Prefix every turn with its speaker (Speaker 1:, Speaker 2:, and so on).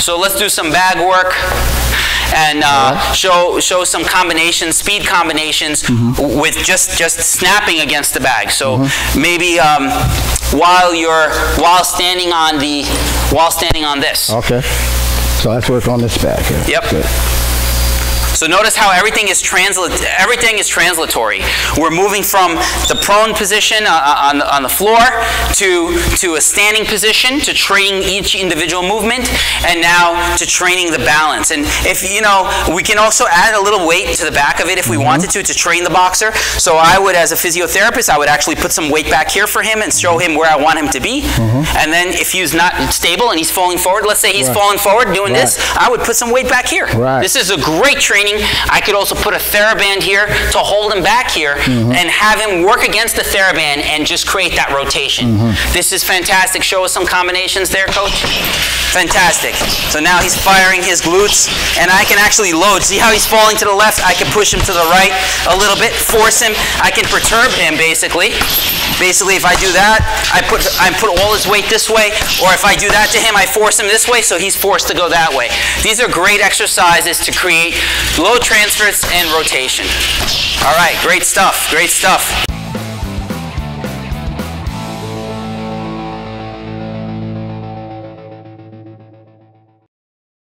Speaker 1: So let's do some bag work and uh, show show some combinations, speed combinations with just just snapping against the bag. So maybe um, while you're while standing on the while standing on this.
Speaker 2: Okay. So let's work on this bag. here.
Speaker 1: Yep.
Speaker 2: Good.
Speaker 1: So notice how everything is everything is translatory. We're moving from the prone position uh, uh, on, the, on the floor to, to a standing position, to training each individual movement, and now to training the balance. And if, you know, we can also add a little weight to the back of it if we mm-hmm. wanted to, to train the boxer. So I would, as a physiotherapist, I would actually put some weight back here for him and show him where I want him to be. Mm-hmm. And then if he's not stable and he's falling forward, let's say he's
Speaker 2: Right.
Speaker 1: falling forward doing this, I would put some weight back here.
Speaker 2: Right.
Speaker 1: This is a great training. I could also put a TheraBand here to hold him back here
Speaker 2: Mm-hmm.
Speaker 1: and have him work against the TheraBand and just create that rotation.
Speaker 2: Mm-hmm.
Speaker 1: This is fantastic. Show us some combinations there, coach. Fantastic. So now he's firing his glutes and I can actually load. See how he's falling to the left? I can push him to the right a little bit, force him. I can perturb him basically. Basically, if I do that, I put I put all his weight this way, or if I do that to him, I force him this way, so he's forced to go that way. These are great exercises to create low transfers and rotation. All right, great stuff, great stuff.